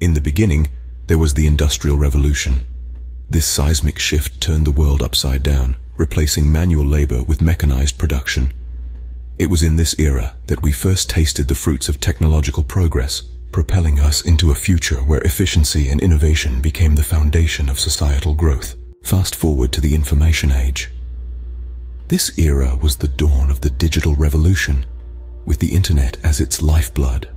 In the beginning, there was the Industrial Revolution. This seismic shift turned the world upside down, replacing manual labor with mechanized production. It was in this era that we first tasted the fruits of technological progress, propelling us into a future where efficiency and innovation became the foundation of societal growth. Fast forward to the information age. This era was the dawn of the digital revolution, with the internet as its lifeblood.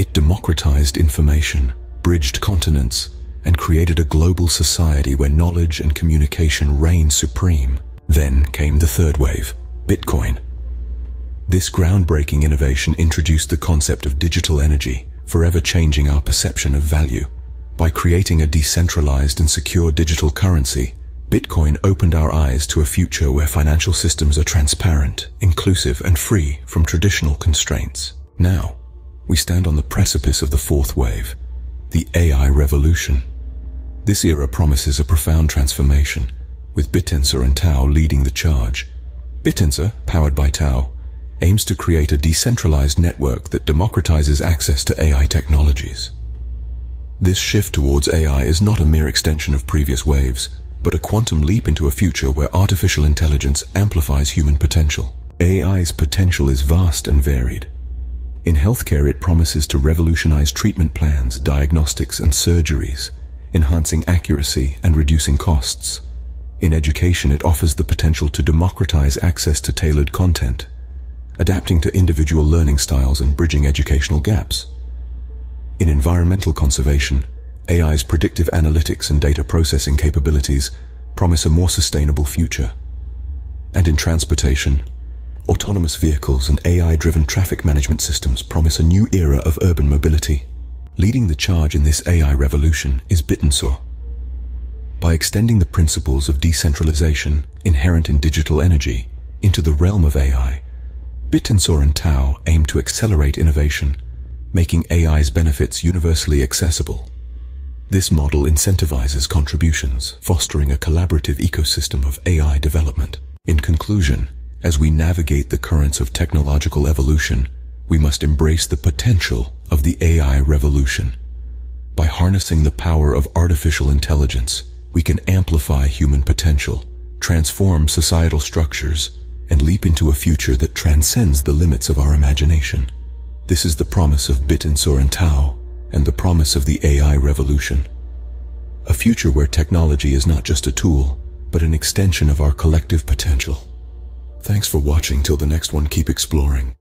It democratized information, bridged continents, and created a global society where knowledge and communication reigned supreme. Then came the third wave, Bitcoin. This groundbreaking innovation introduced the concept of digital energy, forever changing our perception of value. By creating a decentralized and secure digital currency, Bitcoin opened our eyes to a future where financial systems are transparent, inclusive, and free from traditional constraints. Now, we stand on the precipice of the fourth wave, the AI revolution. This era promises a profound transformation, with Bittensor and TAO leading the charge. Bittensor, powered by TAO, aims to create a decentralized network that democratizes access to AI technologies. This shift towards AI is not a mere extension of previous waves, but a quantum leap into a future where artificial intelligence amplifies human potential. AI's potential is vast and varied. In healthcare, it promises to revolutionize treatment plans, diagnostics, and surgeries, enhancing accuracy and reducing costs. In education, it offers the potential to democratize access to tailored content, adapting to individual learning styles and bridging educational gaps. In environmental conservation, AI's predictive analytics and data processing capabilities promise a more sustainable future. And in transportation, autonomous vehicles and AI-driven traffic management systems promise a new era of urban mobility. Leading the charge in this AI revolution is Bittensor. By extending the principles of decentralization inherent in digital energy into the realm of AI, Bittensor and TAO aim to accelerate innovation, making AI's benefits universally accessible. This model incentivizes contributions, fostering a collaborative ecosystem of AI development. In conclusion, as we navigate the currents of technological evolution, we must embrace the potential of the AI revolution. By harnessing the power of artificial intelligence, we can amplify human potential, transform societal structures, and leap into a future that transcends the limits of our imagination. This is the promise of Bittensor and TAO, and the promise of the AI revolution. A future where technology is not just a tool, but an extension of our collective potential. Thanks for watching till the next one keep exploring.